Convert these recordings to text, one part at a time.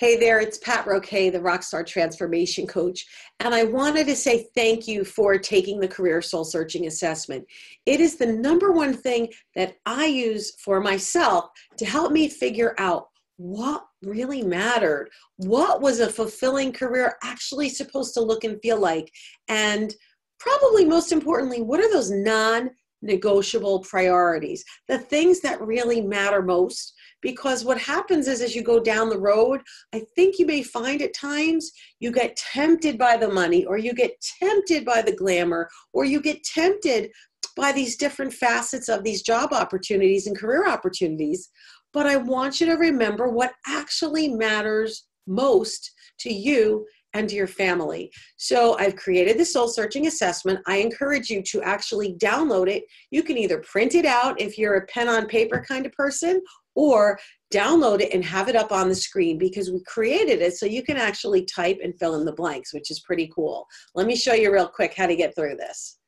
Hey there, it's Pat Roque, the Rockstar Transformation Coach, and I wanted to say thank you for taking the Career Soul Searching Assessment. It is the number one thing that I use for myself to help me figure out what really mattered, what was a fulfilling career actually supposed to look and feel like, and probably most importantly, what are those non negotiable priorities, the things that really matter most because what happens is as you go down the road i think you may find at times you get tempted by the money or you get tempted by the glamour or you get tempted by these different facets of these job opportunities and career opportunities but i want you to remember what actually matters most to you and to your family. So I've created the soul searching assessment. I encourage you to actually download it. You can either print it out if you're a pen on paper kind of person, or download it and have it up on the screen because we created it so you can actually type and fill in the blanks, which is pretty cool. Let me show you real quick how to get through this.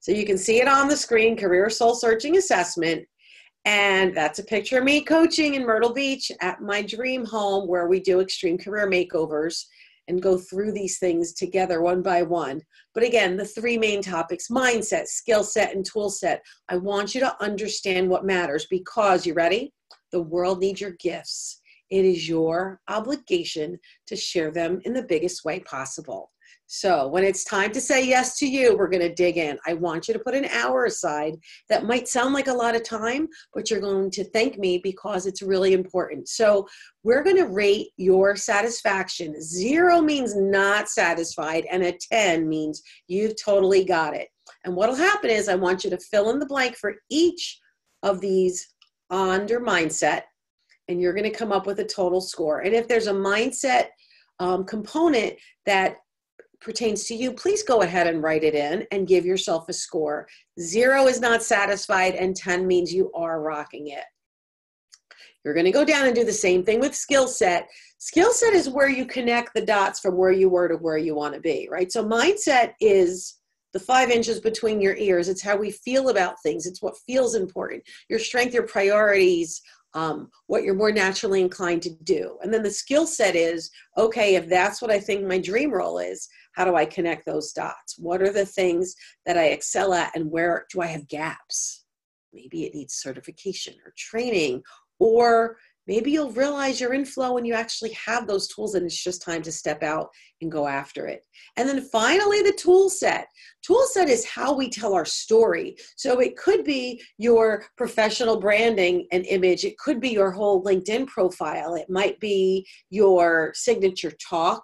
So you can see it on the screen, Career Soul Searching Assessment. And that's a picture of me coaching in Myrtle Beach at my dream home where we do extreme career makeovers and go through these things together one by one. But again, the three main topics mindset, skill set, and tool set. I want you to understand what matters because you ready? The world needs your gifts. It is your obligation to share them in the biggest way possible. So, when it's time to say yes to you, we're going to dig in. I want you to put an hour aside. That might sound like a lot of time, but you're going to thank me because it's really important. So, we're going to rate your satisfaction. Zero means not satisfied, and a 10 means you've totally got it. And what'll happen is, I want you to fill in the blank for each of these under mindset, and you're going to come up with a total score. And if there's a mindset um, component that pertains to you, please go ahead and write it in and give yourself a score. Zero is not satisfied, and 10 means you are rocking it. You're going to go down and do the same thing with skill set. Skill set is where you connect the dots from where you were to where you want to be, right? So, mindset is the five inches between your ears. It's how we feel about things, it's what feels important. Your strength, your priorities, um, what you're more naturally inclined to do. And then the skill set is okay, if that's what I think my dream role is, how do I connect those dots? What are the things that I excel at, and where do I have gaps? Maybe it needs certification or training, or maybe you'll realize you're in flow and you actually have those tools and it's just time to step out and go after it. And then finally the tool set. Tool set is how we tell our story. So it could be your professional branding and image. It could be your whole linkedin profile. It might be your signature talk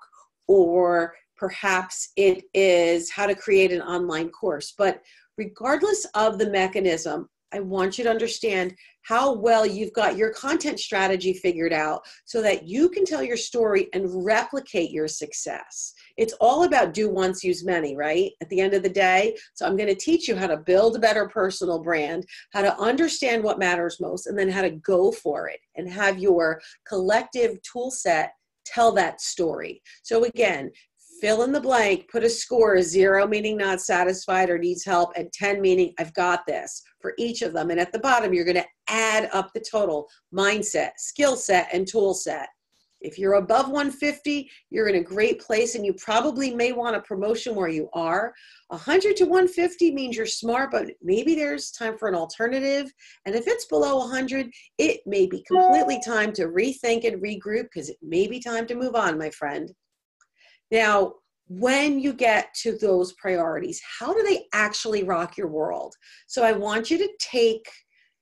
or perhaps it is how to create an online course. But regardless of the mechanism I want you to understand how well you've got your content strategy figured out so that you can tell your story and replicate your success. It's all about do once, use many, right? At the end of the day. So, I'm going to teach you how to build a better personal brand, how to understand what matters most, and then how to go for it and have your collective tool set tell that story. So, again, fill in the blank, put a score zero meaning not satisfied or needs help, and 10 meaning I've got this for each of them. And at the bottom, you're going to add up the total mindset, skill set, and tool set. If you're above 150, you're in a great place and you probably may want a promotion where you are. 100 to 150 means you're smart, but maybe there's time for an alternative. And if it's below 100, it may be completely time to rethink and regroup because it may be time to move on, my friend. Now, when you get to those priorities, how do they actually rock your world? So I want you to take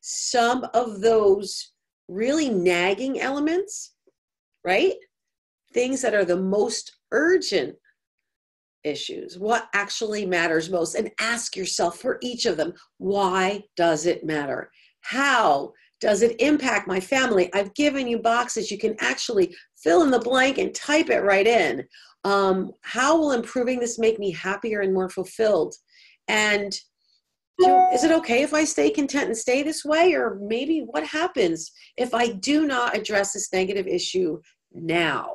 some of those really nagging elements, right? Things that are the most urgent issues, what actually matters most, and ask yourself for each of them, why does it matter? How does it impact my family? I've given you boxes. You can actually fill in the blank and type it right in. Um, how will improving this make me happier and more fulfilled? And is it okay if i stay content and stay this way? Or maybe what happens if i do not address this negative issue now?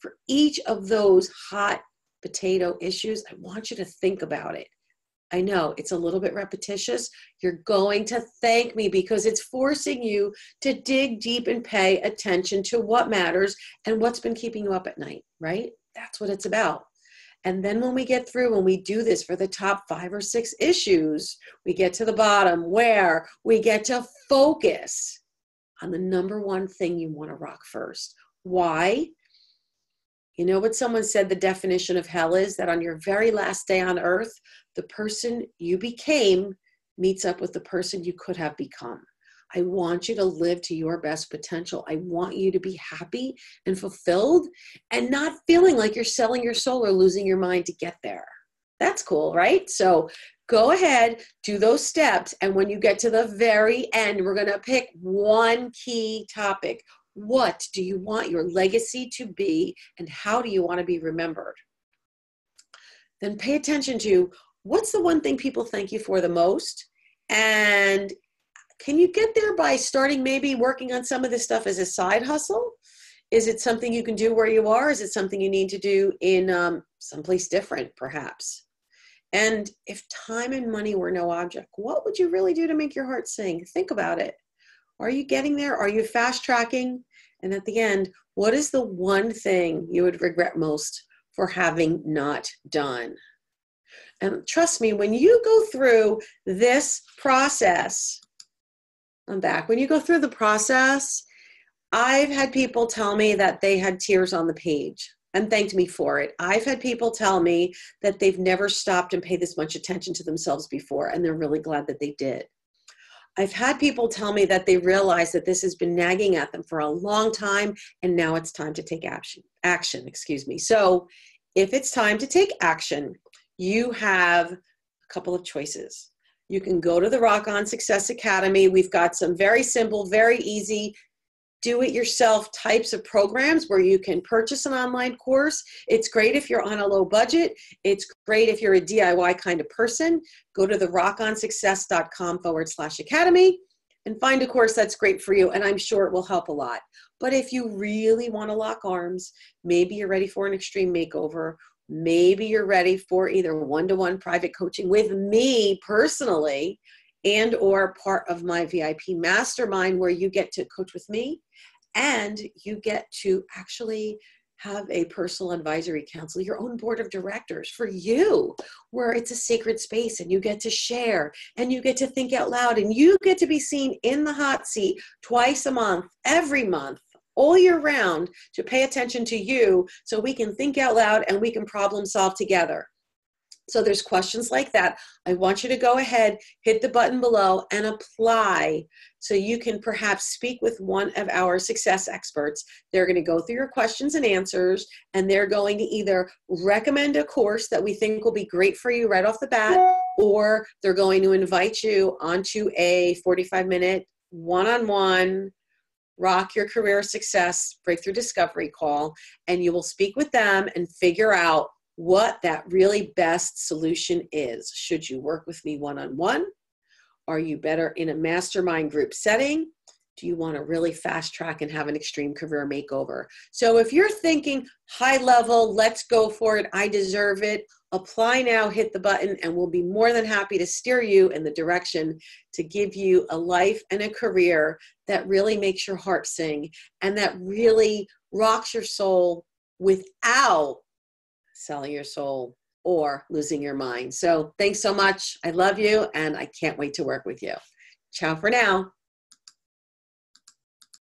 For each of those hot potato issues i want you to think about it I know it's a little bit repetitious. You're going to thank me because it's forcing you to dig deep and pay attention to what matters and what's been keeping you up at night, right? That's what it's about. And then when we get through, when we do this for the top five or six issues, we get to the bottom where we get to focus on the number one thing you want to rock first. Why? You know what someone said the definition of hell is? That on your very last day on earth, the person you became meets up with the person you could have become. I want you to live to your best potential. I want you to be happy and fulfilled and not feeling like you're selling your soul or losing your mind to get there. That's cool, right? So go ahead, do those steps. And when you get to the very end, we're going to pick one key topic what do you want your legacy to be, and how do you want to be remembered? Then pay attention to what's the one thing people thank you for the most, and can you get there by starting maybe working on some of this stuff as a side hustle? Is it something you can do where you are? Is it something you need to do in um, someplace different, perhaps? And if time and money were no object, what would you really do to make your heart sing? Think about it. Are you getting there? Are you fast tracking? And at the end, what is the one thing you would regret most for having not done? And trust me, when you go through this process, I'm back. When you go through the process, I've had people tell me that they had tears on the page and thanked me for it. I've had people tell me that they've never stopped and paid this much attention to themselves before, and they're really glad that they did. I've had people tell me that they realize that this has been nagging at them for a long time and now it's time to take action. Action, excuse me. So, if it's time to take action, you have a couple of choices. You can go to the Rock On Success Academy. We've got some very simple, very easy do it yourself types of programs where you can purchase an online course. It's great if you're on a low budget. It's great if you're a DIY kind of person. Go to the rockonsuccess.com forward slash academy and find a course that's great for you. And I'm sure it will help a lot. But if you really want to lock arms, maybe you're ready for an extreme makeover. Maybe you're ready for either one-to-one private coaching with me personally and or part of my VIP mastermind where you get to coach with me and you get to actually have a personal advisory council, your own board of directors for you, where it's a sacred space and you get to share and you get to think out loud and you get to be seen in the hot seat twice a month, every month, all year round to pay attention to you so we can think out loud and we can problem solve together. So there's questions like that. I want you to go ahead, hit the button below, and apply so you can perhaps speak with one of our success experts. They're going to go through your questions and answers, and they're going to either recommend a course that we think will be great for you right off the bat, or they're going to invite you onto a 45 minute one on one rock your career success breakthrough discovery call and you will speak with them and figure out what that really best solution is. Should you work with me one on one? Are you better in a mastermind group setting? Do you want to really fast track and have an extreme career makeover? So, if you're thinking high level, let's go for it, I deserve it, apply now, hit the button, and we'll be more than happy to steer you in the direction to give you a life and a career that really makes your heart sing and that really rocks your soul without selling your soul or losing your mind. So thanks so much. I love you and I can't wait to work with you. Ciao for now.